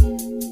Música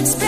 It's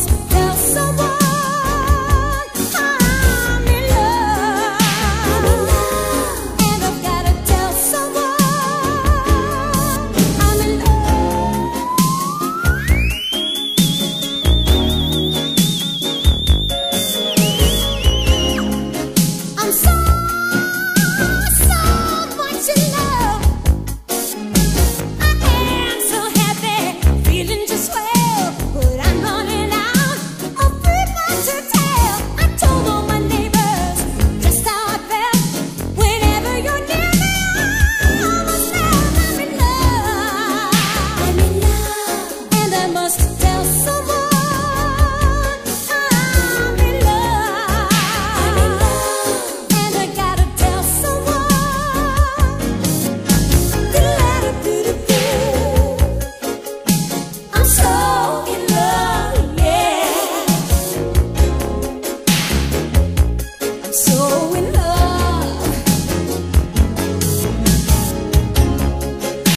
So in